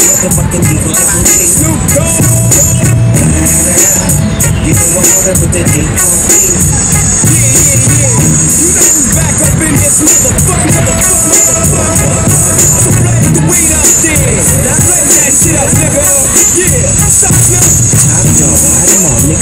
motherfucking Eagle Double G. Snoop Dogg. You know I'm on it with the D. Yeah, yeah, yeah. You know who's back up in this motherfucker, motherfucker, motherfucker. So blaze the weed up there. Now blaze that shit up, nigga. Yeah, stop, Snoop.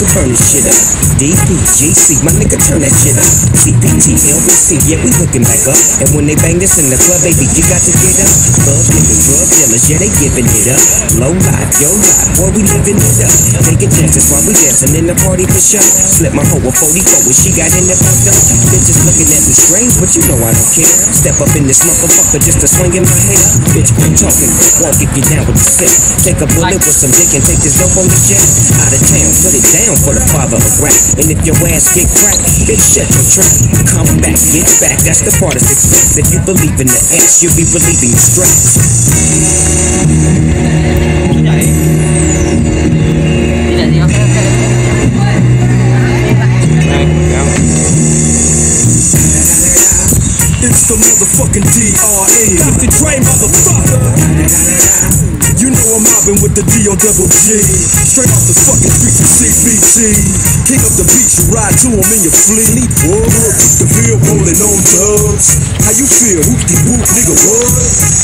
Nigga, burn this shit up. DPGC, my nigga, turn that shit up. CPT, LBC, yeah, we hooking back up. And when they bang this in the club, baby, you got to get up. Thug niggas, drug dealers, yeah, they giving it up. Low life, yo life, boy, we living it up. Taking chances while we dancing in the party for sure. Slip my hoe a 44 when she got in the fucked up. Bitches looking at me strange, but you know I don't care. Step up in this motherfucker just to swing in my hair. Bitch, quit talking, walk if you down with the sick. Take a bullet with some dick and take this dope on the jet. Out of town, put it down for the father of rap. And if your ass get cracked, bitch, shut your trap. Come back, get back, that's the part of success. If you believe in the X, you'll be believing the straps. It's the motherfucking DRE. Dr. Dre, motherfucker. You know I'm mobbing with the D-O double G. Straight off the fucking streets of CBT. King up the beach, you ride to him in your fleet. Whoa, the bill rolling on dubs. How you feel? Whoop de whoop, nigga, what?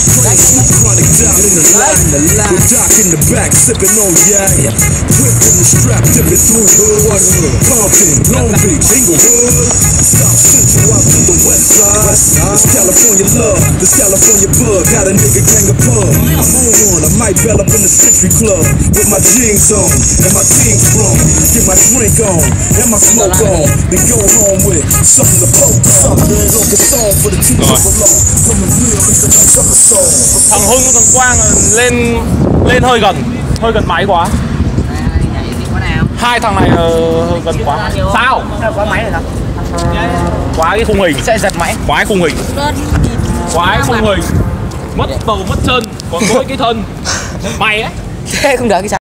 Crazy smoke chronic down in the line. With Doc in the back, sipping on yak. Whip in the strap, dipping through the hood. Compton, Long Beach, Inglewood. South Central out to the west side. This California love, this California bug. Got a nigga gang of pub. I'm on might bell up in the Century Club. With my jeans on, and my team sprung. Get my drink on, and my smoke on. Then go home with something to poke on. Look a song for the team Rồi. alone. Coming real, it's the summer song. thằng Hưng thằng Quang lên lên hơi gần hơi gần máy quá hai thằng này hơi gần quá sao Quá máy rồi sao? quá cái khung hình Sẽ giật máy. quá cái khung hình quá cái khung hình mất bầu mất chân còn mỗi cái thân mày á Thế không được cái sao?